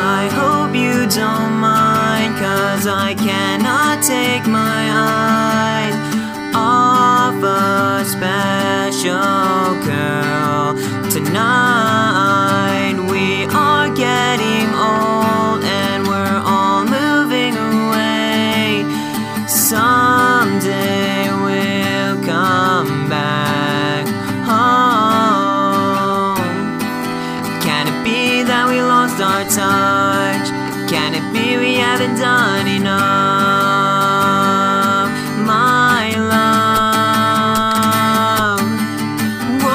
I hope you don't mind, cause I cannot take my eyes off a special girl. Tonight done enough? My love. Whoa,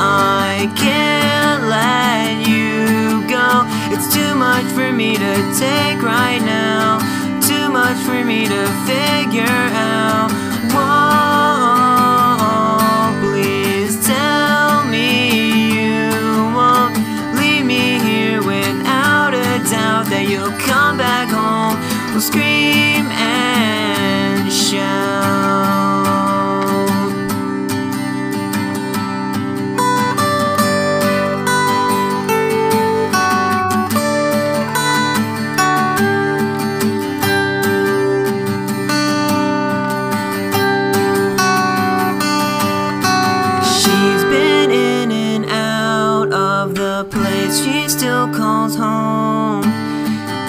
I can't let you go. It's too much for me to take right now. Too much for me to figure home.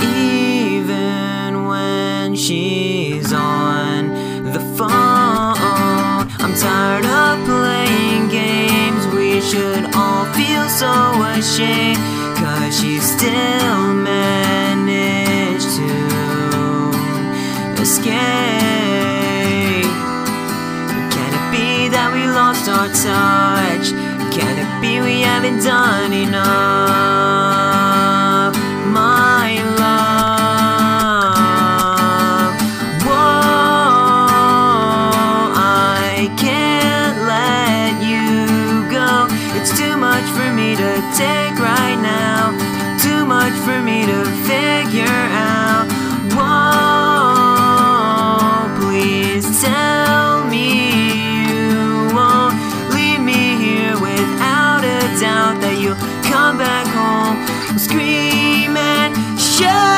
Even when she's on the phone. I'm tired of playing games. We should all feel so ashamed. Cause she still managed to escape. Can it be that we lost our touch? Can it be we haven't done enough? Take right now. Too much for me to figure out. Whoa, please tell me you won't leave me here without a doubt that you'll come back home. Scream and shout.